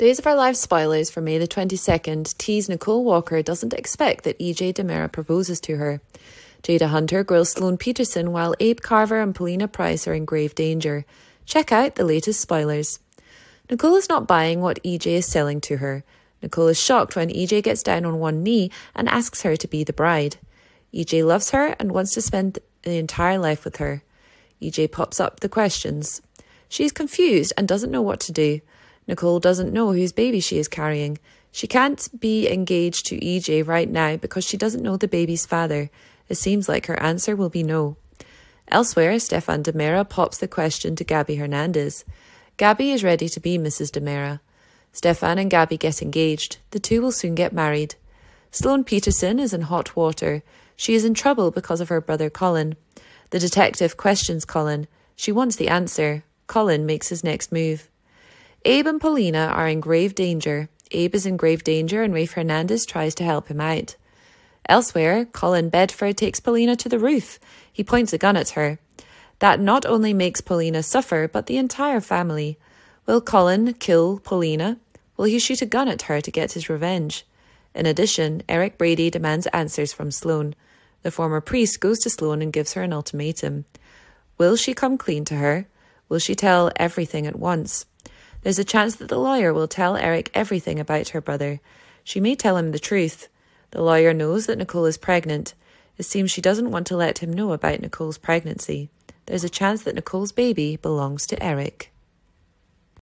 Days of Our Lives spoilers for May the 22nd tease Nicole Walker doesn't expect that EJ DiMera proposes to her. Jada Hunter grills Sloan Petersen while Abe Carver and Paulina Price are in grave danger. Check out the latest spoilers. Nicole is not buying what EJ is selling to her. Nicole is shocked when EJ gets down on one knee and asks her to be the bride. EJ loves her and wants to spend the entire life with her. EJ pops up the questions. She's confused and doesn't know what to do. Nicole doesn't know whose baby she is carrying. She can't be engaged to EJ right now because she doesn't know the baby's father. It seems like her answer will be no. Elsewhere, Stefan DiMera pops the question to Gabi Hernandez. Gabi is ready to be Mrs. DiMera. Stefan and Gabi get engaged. The two will soon get married. Sloan Petersen is in hot water. She is in trouble because of her brother Colin. The detective questions Colin. She wants the answer. Colin makes his next move. Abe and Paulina are in grave danger. Abe is in grave danger and Rafe Hernandez tries to help him out. Elsewhere, Colin Bedford takes Paulina to the roof. He points a gun at her. That not only makes Paulina suffer, but the entire family. Will Colin kill Paulina? Will he shoot a gun at her to get his revenge? In addition, Eric Brady demands answers from Sloan. The former priest goes to Sloan and gives her an ultimatum. Will she come clean to her? Will she tell everything at once? There's a chance that the lawyer will tell Eric everything about her brother. She may tell him the truth. The lawyer knows that Nicole is pregnant. It seems she doesn't want to let him know about Nicole's pregnancy. There's a chance that Nicole's baby belongs to Eric.